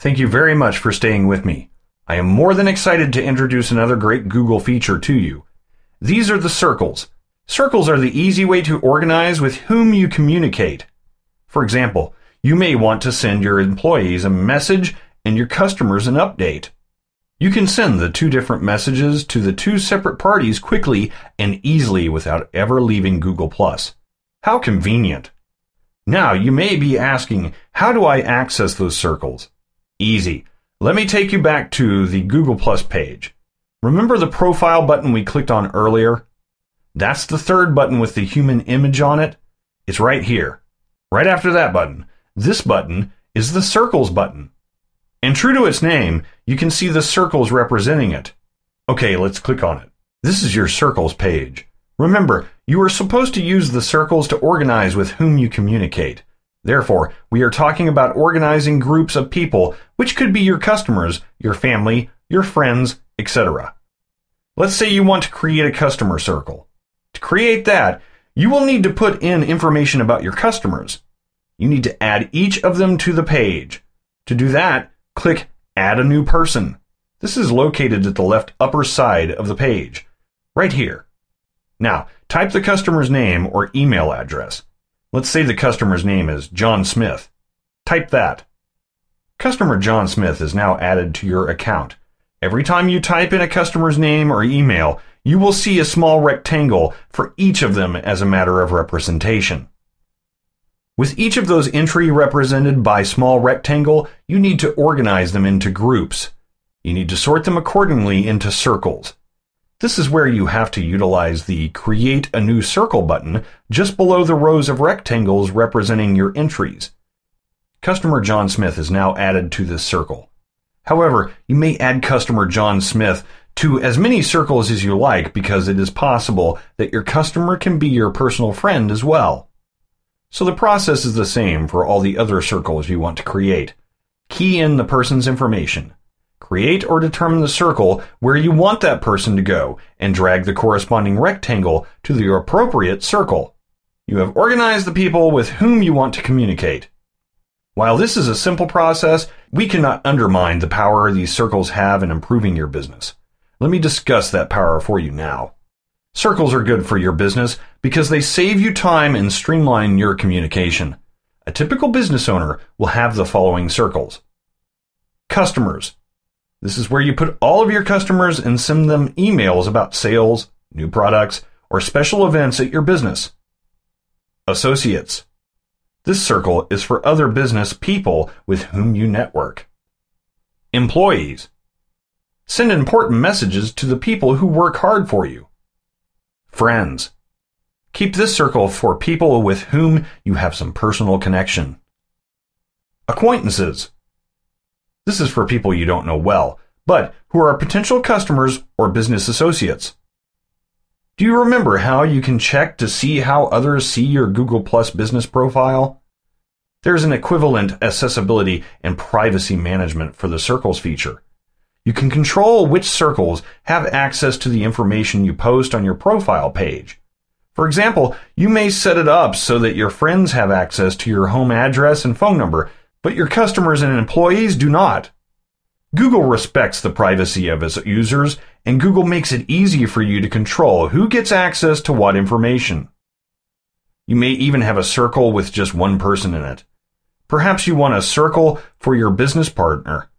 Thank you very much for staying with me. I am more than excited to introduce another great Google feature to you. These are the circles. Circles are the easy way to organize with whom you communicate. For example, you may want to send your employees a message and your customers an update. You can send the two different messages to the two separate parties quickly and easily without ever leaving Google+. How convenient. Now you may be asking, how do I access those circles? Easy. Let me take you back to the Google Plus page. Remember the profile button we clicked on earlier? That's the third button with the human image on it. It's right here. Right after that button. This button is the circles button. And true to its name, you can see the circles representing it. Okay, let's click on it. This is your circles page. Remember, you are supposed to use the circles to organize with whom you communicate. Therefore, we are talking about organizing groups of people, which could be your customers, your family, your friends, etc. Let's say you want to create a customer circle. To create that, you will need to put in information about your customers. You need to add each of them to the page. To do that, click Add a New Person. This is located at the left upper side of the page, right here. Now, type the customer's name or email address. Let's say the customer's name is John Smith. Type that. Customer John Smith is now added to your account. Every time you type in a customer's name or email, you will see a small rectangle for each of them as a matter of representation. With each of those entry represented by small rectangle, you need to organize them into groups. You need to sort them accordingly into circles. This is where you have to utilize the Create a New Circle button just below the rows of rectangles representing your entries. Customer John Smith is now added to this circle. However, you may add customer John Smith to as many circles as you like because it is possible that your customer can be your personal friend as well. So the process is the same for all the other circles you want to create. Key in the person's information. Create or determine the circle where you want that person to go and drag the corresponding rectangle to the appropriate circle. You have organized the people with whom you want to communicate. While this is a simple process, we cannot undermine the power these circles have in improving your business. Let me discuss that power for you now. Circles are good for your business because they save you time and streamline your communication. A typical business owner will have the following circles. Customers. This is where you put all of your customers and send them emails about sales, new products, or special events at your business. Associates. This circle is for other business people with whom you network. Employees. Send important messages to the people who work hard for you. Friends. Keep this circle for people with whom you have some personal connection. Acquaintances. This is for people you don't know well, but who are potential customers or business associates. Do you remember how you can check to see how others see your Google Plus business profile? There's an equivalent accessibility and privacy management for the Circles feature. You can control which circles have access to the information you post on your profile page. For example, you may set it up so that your friends have access to your home address and phone number, but your customers and employees do not. Google respects the privacy of its users, and Google makes it easy for you to control who gets access to what information. You may even have a circle with just one person in it. Perhaps you want a circle for your business partner.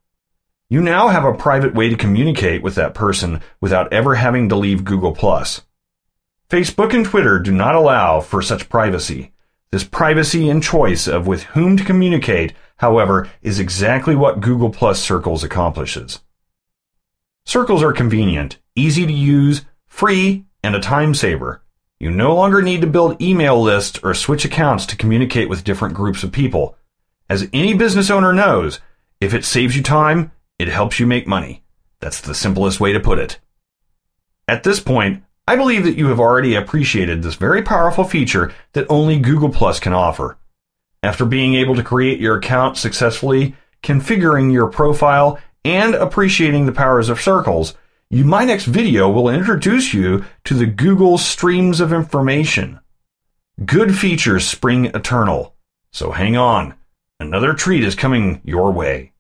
You now have a private way to communicate with that person without ever having to leave Google+. Facebook and Twitter do not allow for such privacy. This privacy and choice of with whom to communicate, however, is exactly what Google Plus Circles accomplishes. Circles are convenient, easy to use, free, and a time saver. You no longer need to build email lists or switch accounts to communicate with different groups of people. As any business owner knows, if it saves you time, it helps you make money. That's the simplest way to put it. At this point, I believe that you have already appreciated this very powerful feature that only Google Plus can offer. After being able to create your account successfully, configuring your profile, and appreciating the powers of circles, you, my next video will introduce you to the Google Streams of Information. Good features spring eternal, so hang on. Another treat is coming your way.